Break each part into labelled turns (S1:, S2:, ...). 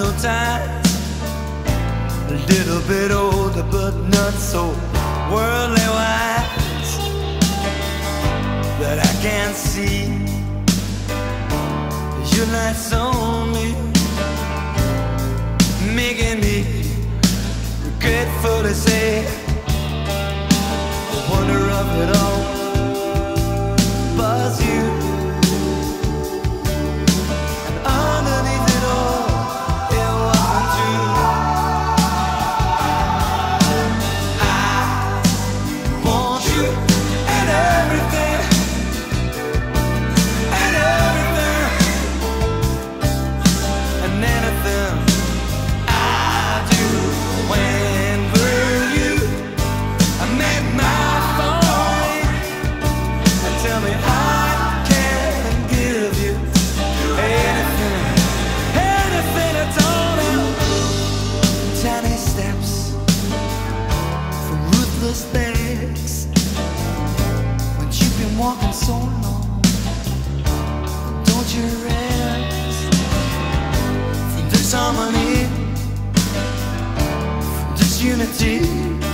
S1: no ties. A little bit older, but not so worldly wise. But I can't see your lights on me, making me grateful to say, the wonder of it all ruthless legs. When you've been walking so long, don't you rest from disharmony, from disunity,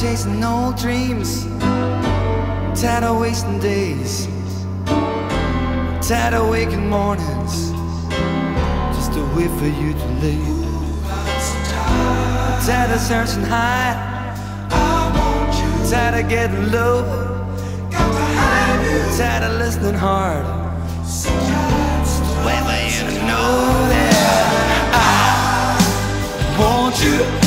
S1: chasing old dreams. Tired of wasting days. Tired of waking mornings just to wait for you to leave. Tired of searching high. I'm tired of getting low. I'm tired of listening hard. For you to know that I want you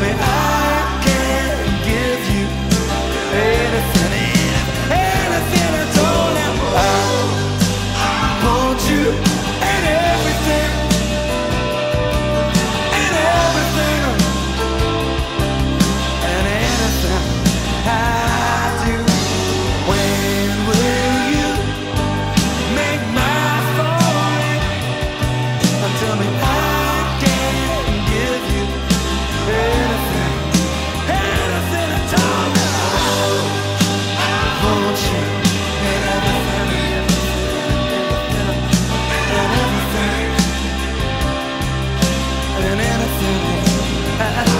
S1: me nothing. I